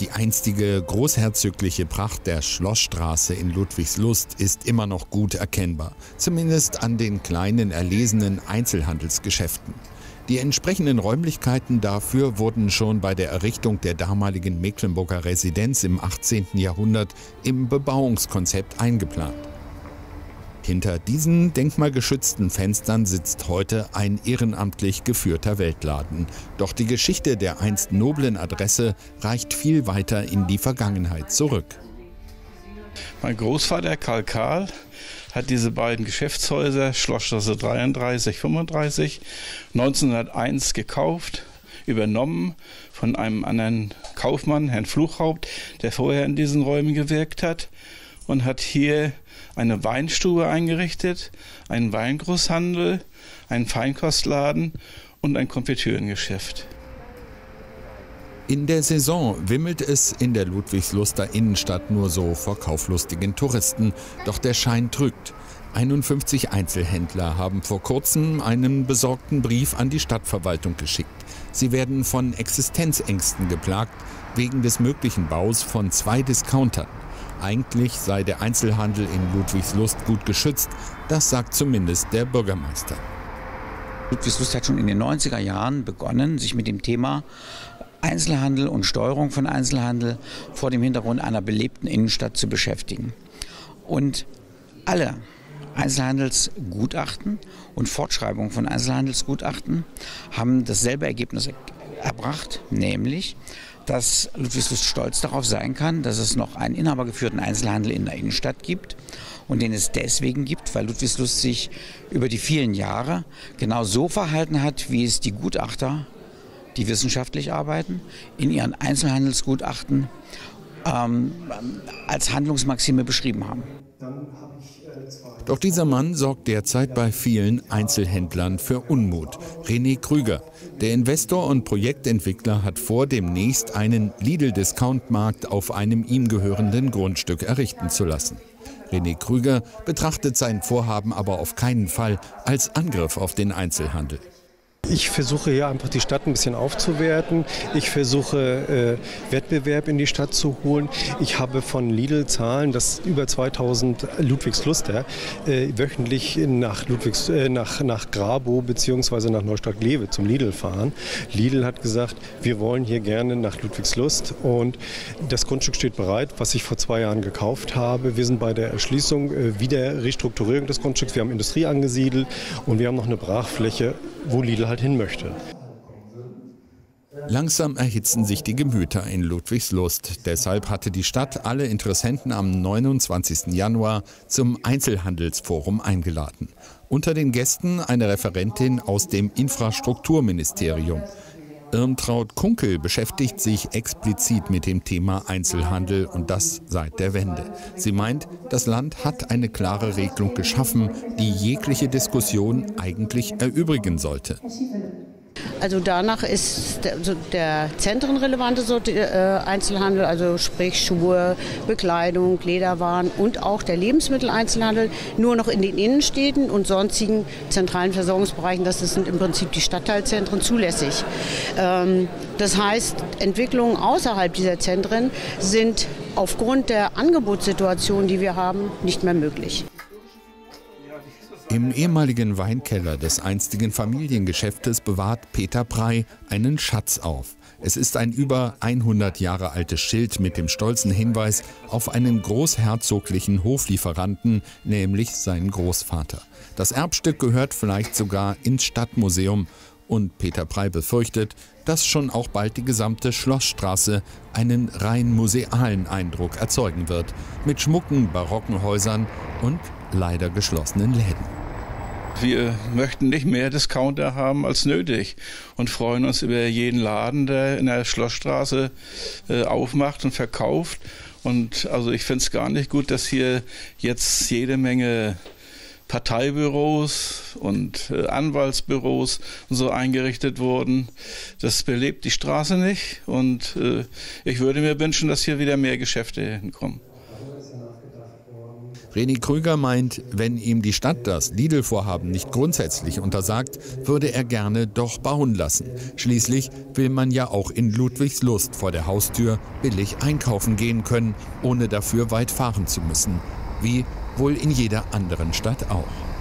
Die einstige großherzogliche Pracht der Schlossstraße in Ludwigslust ist immer noch gut erkennbar, zumindest an den kleinen erlesenen Einzelhandelsgeschäften. Die entsprechenden Räumlichkeiten dafür wurden schon bei der Errichtung der damaligen Mecklenburger Residenz im 18. Jahrhundert im Bebauungskonzept eingeplant. Hinter diesen denkmalgeschützten Fenstern sitzt heute ein ehrenamtlich geführter Weltladen. Doch die Geschichte der einst noblen Adresse reicht viel weiter in die Vergangenheit zurück. Mein Großvater Karl Karl hat diese beiden Geschäftshäuser, Schlossstraße 33, 35, 1901 gekauft, übernommen von einem anderen Kaufmann, Herrn Fluchhaupt, der vorher in diesen Räumen gewirkt hat und hat hier eine Weinstube eingerichtet, einen Weingroßhandel, einen Feinkostladen und ein Konfitürengeschäft. In der Saison wimmelt es in der Ludwigsluster Innenstadt nur so vor kauflustigen Touristen, doch der Schein trügt. 51 Einzelhändler haben vor kurzem einen besorgten Brief an die Stadtverwaltung geschickt. Sie werden von Existenzängsten geplagt wegen des möglichen Baus von zwei Discountern. Eigentlich sei der Einzelhandel in Ludwigslust gut geschützt, das sagt zumindest der Bürgermeister. Ludwigslust hat schon in den 90er Jahren begonnen, sich mit dem Thema Einzelhandel und Steuerung von Einzelhandel vor dem Hintergrund einer belebten Innenstadt zu beschäftigen. Und alle Einzelhandelsgutachten und Fortschreibungen von Einzelhandelsgutachten haben dasselbe Ergebnis erbracht, nämlich dass Ludwigslust stolz darauf sein kann, dass es noch einen inhabergeführten Einzelhandel in der Innenstadt gibt und den es deswegen gibt, weil Ludwigslust sich über die vielen Jahre genau so verhalten hat, wie es die Gutachter, die wissenschaftlich arbeiten, in ihren Einzelhandelsgutachten ähm, als Handlungsmaxime beschrieben haben. Doch dieser Mann sorgt derzeit bei vielen Einzelhändlern für Unmut. René Krüger, der Investor und Projektentwickler, hat vor, demnächst einen Lidl-Discount-Markt auf einem ihm gehörenden Grundstück errichten zu lassen. René Krüger betrachtet sein Vorhaben aber auf keinen Fall als Angriff auf den Einzelhandel. Ich versuche hier einfach die Stadt ein bisschen aufzuwerten. Ich versuche äh, Wettbewerb in die Stadt zu holen. Ich habe von Lidl Zahlen, dass über 2000 Ludwigsluster äh, wöchentlich nach, Ludwigs, äh, nach, nach Grabo bzw. nach Neustadt-Glewe zum Lidl fahren. Lidl hat gesagt, wir wollen hier gerne nach Ludwigslust und das Grundstück steht bereit, was ich vor zwei Jahren gekauft habe. Wir sind bei der Erschließung, äh, wieder Restrukturierung des Grundstücks. Wir haben Industrie angesiedelt und wir haben noch eine Brachfläche, wo Lidl halt hin möchte. Langsam erhitzen sich die Gemüter in Ludwigslust. Deshalb hatte die Stadt alle Interessenten am 29. Januar zum Einzelhandelsforum eingeladen. Unter den Gästen eine Referentin aus dem Infrastrukturministerium. Irmtraut Kunkel beschäftigt sich explizit mit dem Thema Einzelhandel und das seit der Wende. Sie meint, das Land hat eine klare Regelung geschaffen, die jegliche Diskussion eigentlich erübrigen sollte. Also danach ist der, zentrenrelevante äh, Einzelhandel, also sprich Schuhe, Bekleidung, Lederwaren und auch der Lebensmitteleinzelhandel nur noch in den Innenstädten und sonstigen zentralen Versorgungsbereichen, das sind im Prinzip die Stadtteilzentren, zulässig. Ähm, das heißt, Entwicklungen außerhalb dieser Zentren sind aufgrund der Angebotssituation, die wir haben, nicht mehr möglich. Im ehemaligen Weinkeller des einstigen Familiengeschäftes bewahrt Peter Prey einen Schatz auf. Es ist ein über 100 Jahre altes Schild mit dem stolzen Hinweis auf einen großherzoglichen Hoflieferanten, nämlich seinen Großvater. Das Erbstück gehört vielleicht sogar ins Stadtmuseum und Peter Prey befürchtet, dass schon auch bald die gesamte Schlossstraße einen rein musealen Eindruck erzeugen wird, mit schmucken barocken Häusern und leider geschlossenen Läden. Wir möchten nicht mehr Discounter haben als nötig und freuen uns über jeden Laden, der in der Schlossstraße äh, aufmacht und verkauft. Und also ich finde es gar nicht gut, dass hier jetzt jede Menge Parteibüros und äh, Anwaltsbüros so eingerichtet wurden. Das belebt die Straße nicht und äh, ich würde mir wünschen, dass hier wieder mehr Geschäfte hinkommen. René Krüger meint, wenn ihm die Stadt das Lidl-Vorhaben nicht grundsätzlich untersagt, würde er gerne doch bauen lassen. Schließlich will man ja auch in Ludwigslust vor der Haustür billig einkaufen gehen können, ohne dafür weit fahren zu müssen. Wie wohl in jeder anderen Stadt auch.